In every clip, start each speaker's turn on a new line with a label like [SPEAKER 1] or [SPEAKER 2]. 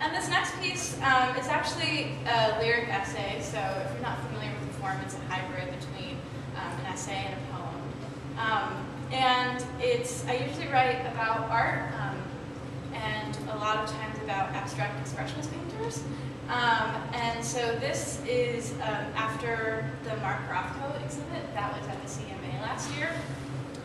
[SPEAKER 1] And this next piece um, is actually a lyric essay, so if you're not familiar with the form, it's a hybrid between um, an essay and a poem. Um, and it's, I usually write about art, um, and a lot of times about abstract expressionist painters. Um, and so this is um, after the Mark Rothko exhibit that was at the CMA last year.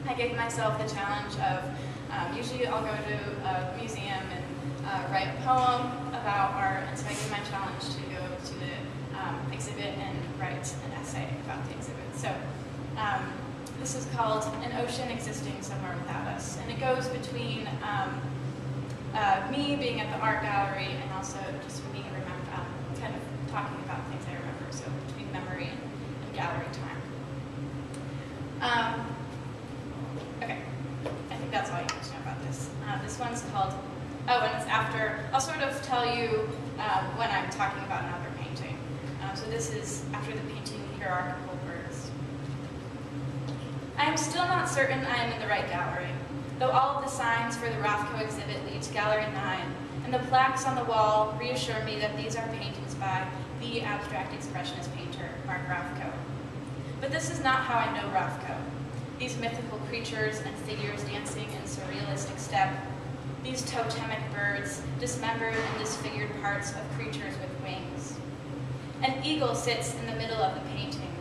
[SPEAKER 1] I gave myself the challenge of, usually I'll go to a museum and uh, write a poem about art, and so I gave my challenge to go to the um, exhibit and write an essay about the exhibit. So um, this is called An Ocean Existing Somewhere Without Us, and it goes between um, uh, me being at the art gallery and also just me remember, um, kind of talking about things I remember, so between memory and, and gallery time. Um, okay, I think that's all you need to know about this. Uh, this one's called, oh, and it's after, I'll sort of tell you um, when I'm talking about another painting. Um, so this is after the painting Hierarchical Birds. I am still not certain I am in the right gallery though all of the signs for the Rothko exhibit lead to Gallery 9, and the plaques on the wall reassure me that these are paintings by the abstract expressionist painter, Mark Rothko. But this is not how I know Rothko. These mythical creatures and figures dancing in surrealistic step, these totemic birds, dismembered and disfigured parts of creatures with wings. An eagle sits in the middle of the painting.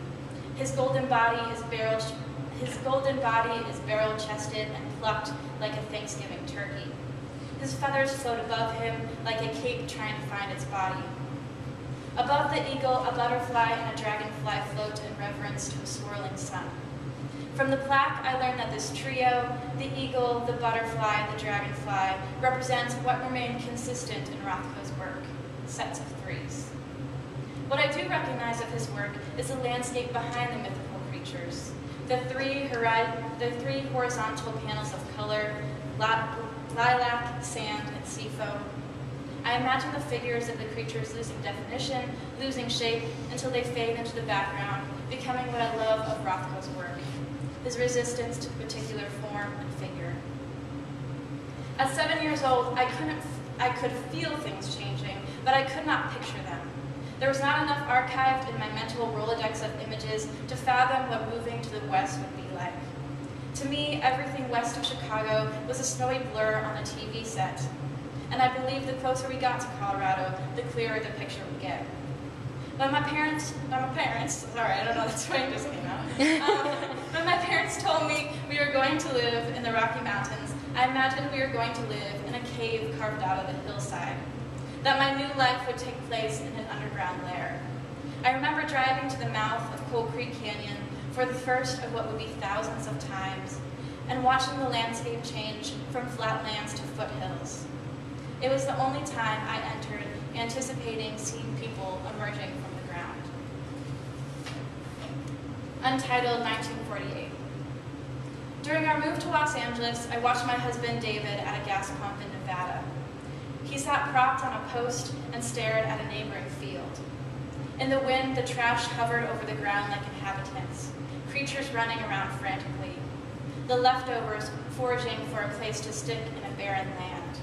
[SPEAKER 1] His golden body is barrel his golden body is barrel-chested and plucked like a Thanksgiving turkey. His feathers float above him like a cape trying to find its body. Above the eagle, a butterfly and a dragonfly float in reverence to a swirling sun. From the plaque, I learned that this trio, the eagle, the butterfly, the dragonfly, represents what remained consistent in Rothko's work, sets of threes. What I do recognize of his work is the landscape behind the mythical creatures, the three, the three horizontal panels of color, lilac, sand, and sea foam. I imagine the figures of the creatures losing definition, losing shape, until they fade into the background, becoming what I love of Rothko's work, his resistance to particular form and figure. At seven years old, I, couldn't, I could feel things changing, but I could not picture them. There was not enough archived in my mental Rolodex of images to fathom what moving to the west would be like. To me, everything west of Chicago was a snowy blur on a TV set. And I believe the closer we got to Colorado, the clearer the picture would get. When my parents, when my parents, sorry, I don't know, that's why just came out. Um, when my parents told me we were going to live in the Rocky Mountains, I imagined we were going to live in a cave carved out of the hillside that my new life would take place in an underground lair. I remember driving to the mouth of Coal Creek Canyon for the first of what would be thousands of times, and watching the landscape change from flatlands to foothills. It was the only time I entered anticipating seeing people emerging from the ground. Untitled 1948. During our move to Los Angeles, I watched my husband David at a gas pump in Nevada. He sat propped on a post and stared at a neighboring field. In the wind, the trash hovered over the ground like inhabitants, creatures running around frantically, the leftovers foraging for a place to stick in a barren land.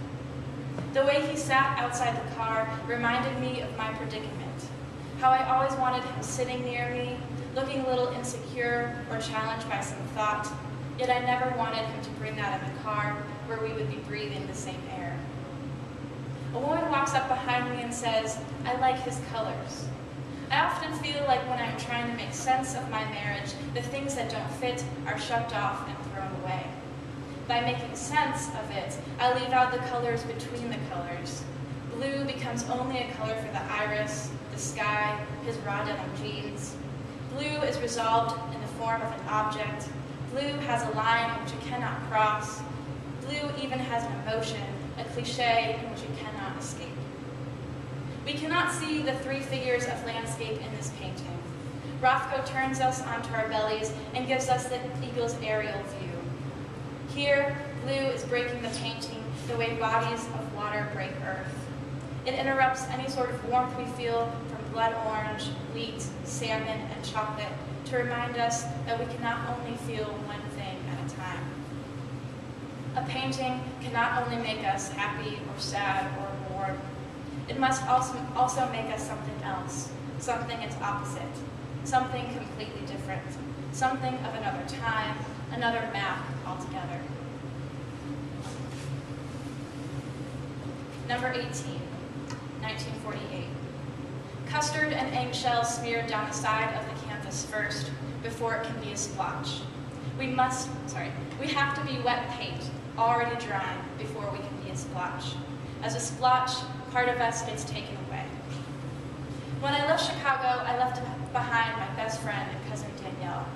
[SPEAKER 1] The way he sat outside the car reminded me of my predicament, how I always wanted him sitting near me, looking a little insecure or challenged by some thought, yet I never wanted him to bring that in the car where we would be breathing the same air. A woman walks up behind me and says, I like his colors. I often feel like when I'm trying to make sense of my marriage, the things that don't fit are shoved off and. By making sense of it, I leave out the colors between the colors. Blue becomes only a color for the iris, the sky, his raw denim jeans. Blue is resolved in the form of an object. Blue has a line which it cannot cross. Blue even has an emotion, a cliche in which it cannot escape. We cannot see the three figures of landscape in this painting. Rothko turns us onto our bellies and gives us the eagle's aerial view. Here, blue is breaking the painting the way bodies of water break earth. It interrupts any sort of warmth we feel from blood orange, wheat, salmon, and chocolate to remind us that we cannot only feel one thing at a time. A painting cannot only make us happy or sad or bored. it must also, also make us something else, something its opposite, something completely different, something of another time, another map altogether. Number 18, 1948. Custard and eggshell smeared down the side of the canvas first, before it can be a splotch. We must, sorry, we have to be wet paint, already dry, before we can be a splotch. As a splotch, part of us gets taken away. When I left Chicago, I left behind my best friend and cousin Danielle.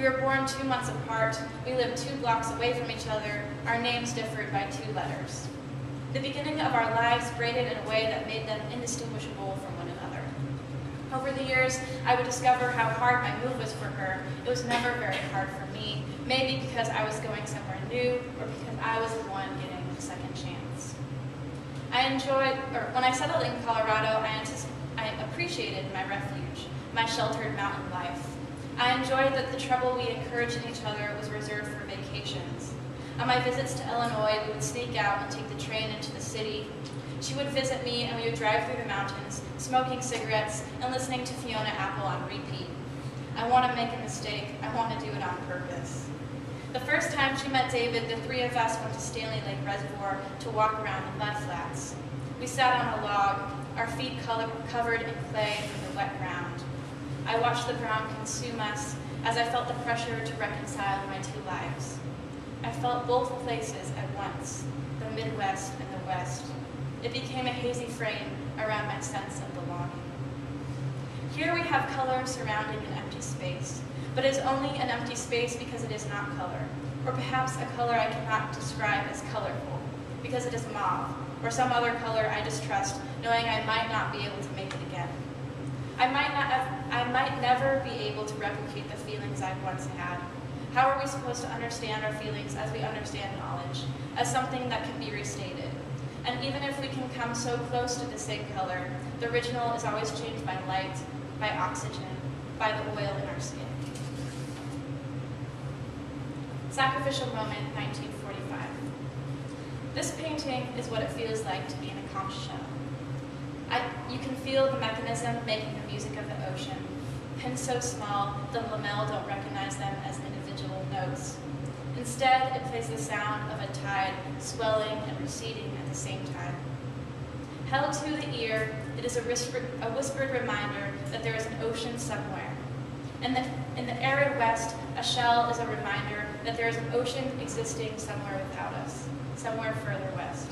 [SPEAKER 1] We were born two months apart, we lived two blocks away from each other, our names differed by two letters. The beginning of our lives braided in a way that made them indistinguishable from one another. Over the years, I would discover how hard my move was for her. It was never very hard for me, maybe because I was going somewhere new or because I was the one getting a second chance. I enjoyed, or when I settled in Colorado, I, I appreciated my refuge, my sheltered mountain life. I enjoyed that the trouble we encouraged in each other was reserved for vacations. On my visits to Illinois, we would sneak out and take the train into the city. She would visit me and we would drive through the mountains, smoking cigarettes and listening to Fiona Apple on repeat. I want to make a mistake. I want to do it on purpose. The first time she met David, the three of us went to Stanley Lake Reservoir to walk around the mud flats. We sat on a log, our feet covered in clay from the wet ground. I watched the brown consume us as I felt the pressure to reconcile my two lives. I felt both places at once, the Midwest and the West. It became a hazy frame around my sense of belonging. Here we have color surrounding an empty space, but it is only an empty space because it is not color, or perhaps a color I cannot describe as colorful, because it is mauve, or some other color I distrust, knowing I might not be able to make it again. I might, not have, I might never be able to replicate the feelings I've once had. How are we supposed to understand our feelings as we understand knowledge, as something that can be restated? And even if we can come so close to the same color, the original is always changed by light, by oxygen, by the oil in our skin. Sacrificial Moment, 1945. This painting is what it feels like to be in a conch shell. I, you can feel the mechanism making the music of the ocean. Pins so small, the lamel don't recognize them as individual notes. Instead, it plays the sound of a tide swelling and receding at the same time. Held to the ear, it is a whispered, a whispered reminder that there is an ocean somewhere. In the, in the arid west, a shell is a reminder that there is an ocean existing somewhere without us, somewhere further west.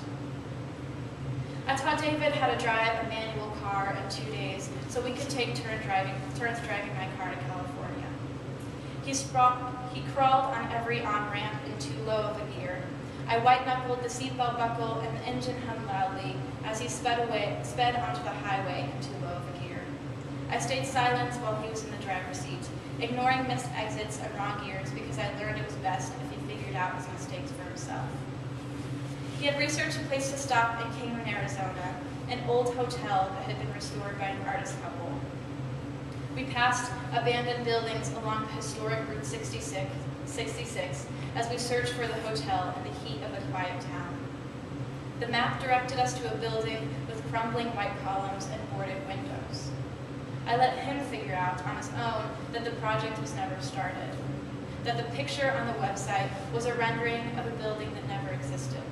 [SPEAKER 1] I taught David how to drive a manual car in two days so we could take turn driving, turns driving my car to California. He, he crawled on every on-ramp in too low of a gear. I white-knuckled the seatbelt buckle and the engine hummed loudly as he sped away, sped onto the highway in too low of a gear. I stayed silent while he was in the driver's seat, ignoring missed exits and wrong gears because I learned it was best if he figured out his mistakes for himself. He had researched a place to stop in Kingman, Arizona, an old hotel that had been restored by an artist couple. We passed abandoned buildings along historic Route 66, 66 as we searched for the hotel in the heat of the quiet town. The map directed us to a building with crumbling white columns and boarded windows. I let him figure out on his own that the project was never started, that the picture on the website was a rendering of a building that never existed.